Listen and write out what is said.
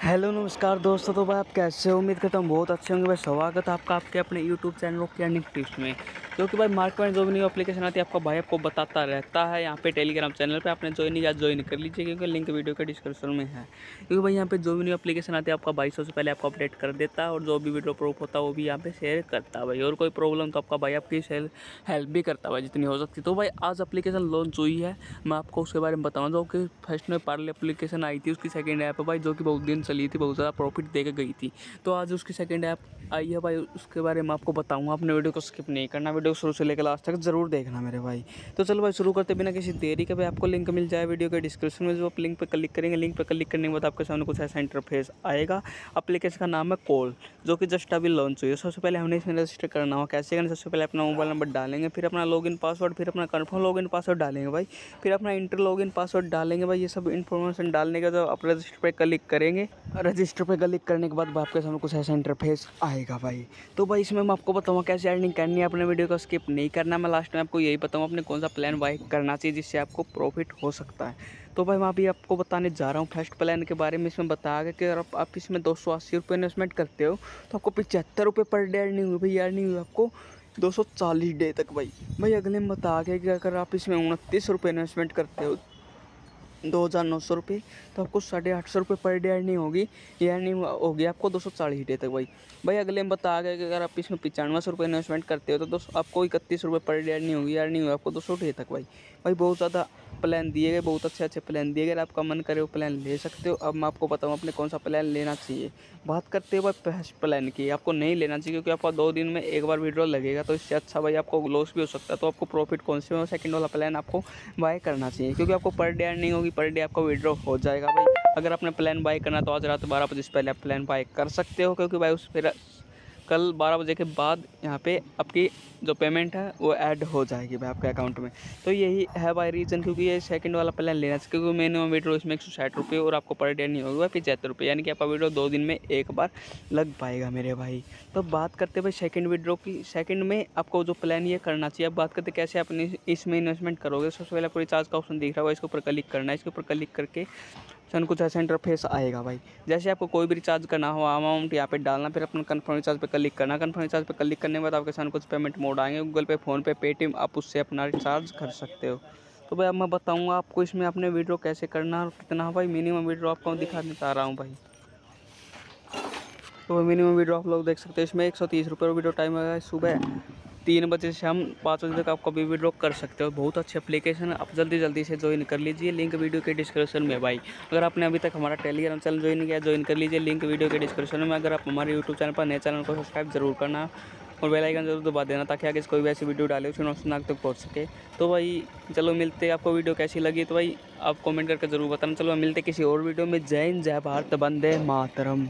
Hello, नमस्कार दोस्तों। तो भाई आप कैसे उम्मीद करता हूँ बहुत अच्छे होंगे। भाई, स्वागत है आपका आपके अपने यूट्यूब चैनल के अर्निंग टिप्स में। क्योंकि भाई मार्केट में जो भी न्यू एप्लीकेशन आती है, आपका भाई आपको बताता रहता है। यहाँ पे टेलीग्राम चैनल पे आपने ज्वाइन या ज्वाइन कर लीजिए, क्योंकि लिंक वीडियो के डिस्क्रिप्शन में है। क्योंकि भाई यहाँ पे जो भी न्यू एप्लीकेशन आती है, आपका भाई सबसे पहले आपको अपडेट कर देता है और जो भी वीडियो प्रूफ होता है, वो भी यहाँ पे शेयर करता है भाई। और कोई प्रॉब्लम तो आपका भाई आपकी हेल्प भी करता भाई, जितनी हो सकती तो भाई आज अप्लीकेशन लॉन्च हुई है। मैं आपको उसके बारे में बताऊँ जो कि फ़र्स्ट में पार्ले एप्लीकेशन आई थी, उसकी सेकेंड ऐप है भाई, जो कि बहुत दिन चली थी, बहुत ज़्यादा प्रॉफिट दे गई थी। तो आज उसकी सेकेंड ऐप आई है भाई, उसके बारे में आपको बताऊँगा। अपने वीडियो को स्किप नहीं करना वीडियो शुरू से लेकर लास्ट तक ज़रूर देखना मेरे भाई। तो चलो भाई, शुरू करते बिना किसी देरी के भाई, आपको लिंक मिल जाए वीडियो के डिस्क्रिप्शन में। जो आप लिंक पर क्लिक करेंगे लिंक पर क्लिक करने के बाद आपके सामने कुछ ऐसा इंटरफेस आएगा। अप्लीकेशन का नाम है कॉल जो कि जस्ट अभी लॉन्च हुई है। सबसे पहले हमने इसमें रजिस्टर करना हो कैसे करना सबसे पहले अपना मोबाइल नंबर डालेंगे, फिर अपना लॉगिन पासवर्ड फिर अपना कन्फर्म लॉगिन पासवर्ड डालेंगे भाई। फिर अपना इंटर लॉगिन पासवर्ड डालेंगे भाई। ये सब इन्फॉर्मेशन डालने का जब आप रजिस्टर पर क्लिक करेंगे रजिस्टर पर क्लिक करने के बाद आपके सामने कुछ ऐसा इंटरफेस आएगा भाई। तो भाई इसमें मैं आपको बताऊँगा कैसे अर्निंग करनी है। अपने वीडियो को स्किप नहीं करना। मैं लास्ट में आपको यही बताऊँ अपने कौन सा प्लान बाई करना चाहिए जिससे आपको प्रॉफिट हो सकता है। तो भाई मैं अभी आपको बताने जा रहा हूँ फ़र्स्ट प्लान के बारे में। इसमें बताया गया कि अगर आप, आप इसमें दो सौ अस्सी रुपये इन्वेस्टमेंट करते हो तो आपको पचहत्तर रुपये पर डे अर्निंग हुई। भाई अर्निंग हुई आपको दो सौ चालीस डे तक भाई। भाई अगले में बता गया कि अगर आप इसमें उनतीस रुपये इन्वेस्टमेंट करते हो दो हज़ार नौ सौ रुपये। तो आपको साढ़े आठ सौ रुपये पर डे अर्निंग होगी। ये अर्निंग होगी आपको दो सौ चालीस डे तक भाई। भाई अगले में बता गया कि अगर आप इसमें पचानवे सौ रुपये इन्वेस्टमेंट करते हो तो दोस्तों आपको इकतीस रुपये पर डे अर्निंग होगी। अर्निंग होगी आपको दो सौ डे तक भाई। भाई बहुत ज़्यादा प्लान दिए गए, बहुत अच्छे अच्छे प्लान दिए गए। आपका मन करे वो प्लान ले सकते हो, अब मैं आपको बताऊँ अपने कौन सा प्लान लेना चाहिए। बात करते हो भाई फ़र्स्ट प्लान की। आपको नहीं लेना चाहिए क्योंकि आपका दो दिन में एक बार विड्रॉ लगेगा तो इससे अच्छा भाई आपको लॉस भी हो सकता है। तो आपको प्रॉफिट कौन से सेकंड वाला प्लान आपको बाय करना चाहिए, क्योंकि आपको पर डे अर्निंग होगी पर डे आपका विड्रॉ हो जाएगा भाई। अगर आपने प्लान बाय करना तो आज रात बारह बजे से पहले आप प्लान बाय कर सकते हो, क्योंकि भाई उस फिर कल बारह बजे के बाद यहाँ पे आपकी जो पेमेंट है, वो ऐड हो जाएगी भाई आपके अकाउंट में। तो यही है बाई रीज़न क्योंकि ये सेकंड वाला प्लान लेना चाहिए, क्योंकि मिनिमम विड्रो इसमें एक सौ साठ रुपये और आपको पर डे नहीं होगा, पचहत्तर रुपये। यानी कि आपका विड्रो दो दिन में एक बार लग पाएगा मेरे भाई। तो बात करते भाई सेकेंड विड्रो की। सेकेंड में आपको जो प्लान ये करना चाहिए अब बात करते कैसे आप इसमें इन्वेस्टमेंट करोगे। सबसे पहले आपको रिचार्ज का ऑप्शन दिख रहा होगा, इसके ऊपर क्लिक करना है। इसके ऊपर क्लिक करके सन कुछ ऐसा इंटरफेस आएगा भाई। जैसे आपको कोई भी रिचार्ज करना हो अमाउंट यहाँ पे डालना, फिर अपना कन्फर्म रिचार्ज पे क्लिक करना। कन्फर्म रिचार्ज पे क्लिक करने के बाद आपके सामने कुछ पेमेंट मोड आएँगे। Google Pay PhonePe Paytm आप उससे अपना रिचार्ज कर सकते हो। तो भाई अब मैं बताऊँगा आपको इसमें अपने वीडियो कैसे करना और कितना। हो भाई मिनिमम वीडियो आपको दिखाने चाह रहा हूँ भाई। तो मिनिमम वीडियो आप लोग देख सकते हैं। इसमें एक सौ तीस रुपये वीडियो टाइम है सुबह। तीन बजे से हम पाँच बजे तक आप कभी विड्रॉ कर सकते हो। बहुत अच्छी एप्लीकेशन आप जल्दी जल्दी से ज्वाइन कर लीजिए। लिंक वीडियो के डिस्क्रिप्शन में भाई। अगर आपने अभी तक हमारा टेलीग्राम चैनल ज्वाइन किया ज्वाइन कर लीजिए। लिंक वीडियो के डिस्क्रिप्शन में। अगर आप हमारे यूट्यूब चैनल पर नए चैनल को सब्सक्राइब ज़रूर करना और बेल आइकन ज़रूर दबा देना ताकि आगे कोई भी ऐसी वीडियो डाले उसके नोटिफिकेशन आगे तक पहुँच सके। तो भाई, चलो मिलते आपको वीडियो कैसी लगी तो भाई, आप कमेंट करके ज़रूर बताना। चलो मिलते किसी और वीडियो में। जय हिंद, जय भारत बंदे मातरम।